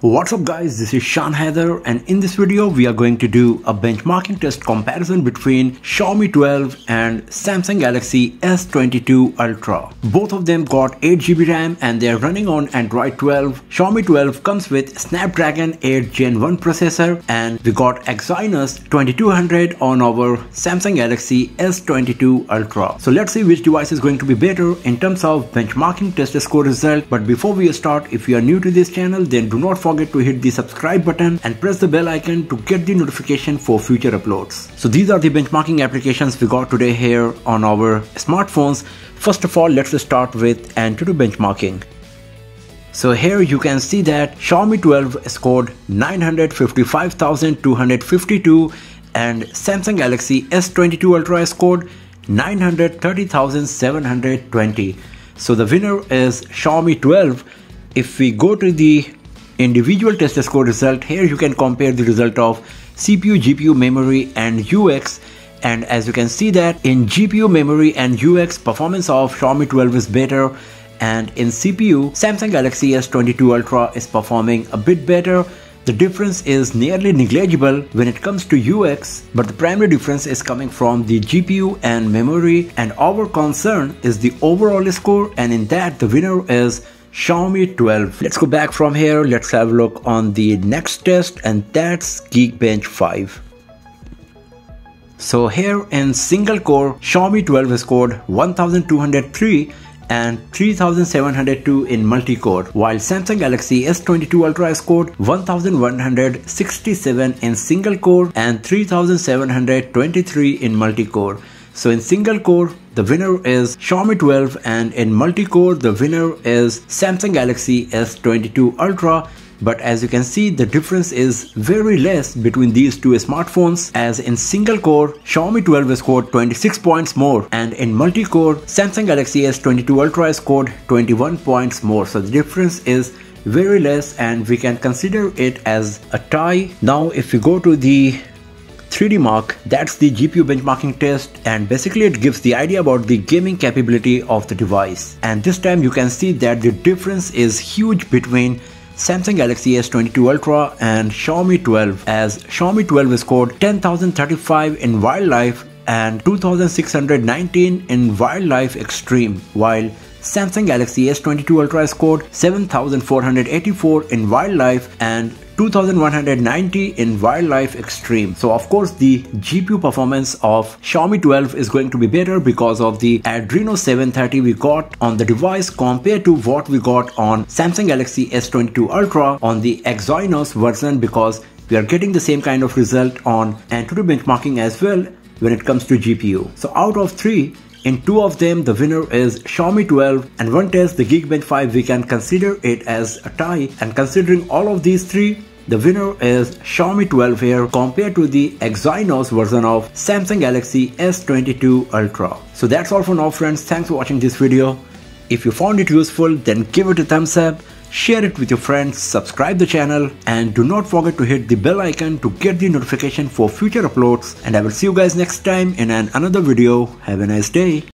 What's up guys, this is Shaan Haider and in this video we are going to do a benchmarking test comparison between Xiaomi 12 and Samsung Galaxy S22 Ultra. Both of them got 8GB RAM and they are running on Android 12. Xiaomi 12 comes with Snapdragon 8 Gen 1 processor and we got Exynos 2200 on our Samsung Galaxy S22 Ultra. So let's see which device is going to be better in terms of benchmarking test score result. But before we start, if you are new to this channel then do not forget to hit the subscribe button and press the bell icon to get the notification for future uploads. So these are the benchmarking applications we got today here on our smartphones. First of all, let's start with Antutu benchmarking. So here you can see that Xiaomi 12 scored 955,252 and Samsung Galaxy S22 Ultra scored 930,720. So the winner is Xiaomi 12. If we go to the individual test score result. Here you can compare the result of CPU GPU memory and UX and as you can see that in GPU memory and UX performance of Xiaomi 12 is better. And in CPU Samsung Galaxy S22 Ultra is performing a bit better. The difference is nearly negligible when it comes to UX, but the primary difference is coming from the GPU and memory. And our concern is the overall score. And in that the winner is Xiaomi 12. Let's go back from here. Let's have a look on the next test and that's Geekbench 5. So here in single core, Xiaomi 12 scored 1203 and 3702 in multi-core, while Samsung Galaxy S22 Ultra scored 1167 in single core and 3723 in multi-core. So in single core, the winner is Xiaomi 12 and in multi-core, the winner is Samsung Galaxy S22 Ultra but as you can see the difference is very less between these two smartphones as in single core Xiaomi 12 scored 26 points more and in multi-core Samsung Galaxy S22 Ultra scored 21 points more so the difference is very less and we can consider it as a tie. Now if we go to the 3D Mark, that's the GPU benchmarking test and basically it gives the idea about the gaming capability of the device. And this time you can see that the difference is huge between Samsung Galaxy S22 Ultra and Xiaomi 12 as Xiaomi 12 scored 10,035 in wildlife and 2619 in wildlife extreme while Samsung Galaxy S22 Ultra scored 7484 in wildlife and 2190 in wildlife extreme. So of course the gpu performance of xiaomi 12 is going to be better because of the adreno 730 we got on the device compared to what we got on samsung galaxy s22 ultra on the exynos version because we are getting the same kind of result on antutu benchmarking as well when it comes to gpu so out of three in two of them, the winner is Xiaomi 12 and one test, the Geekbench 5, we can consider it as a tie. And considering all of these three, the winner is Xiaomi 12 here compared to the Exynos version of Samsung Galaxy S22 Ultra. So that's all for now friends, thanks for watching this video. If you found it useful, then give it a thumbs up share it with your friends, subscribe the channel and do not forget to hit the bell icon to get the notification for future uploads and I will see you guys next time in an another video. Have a nice day.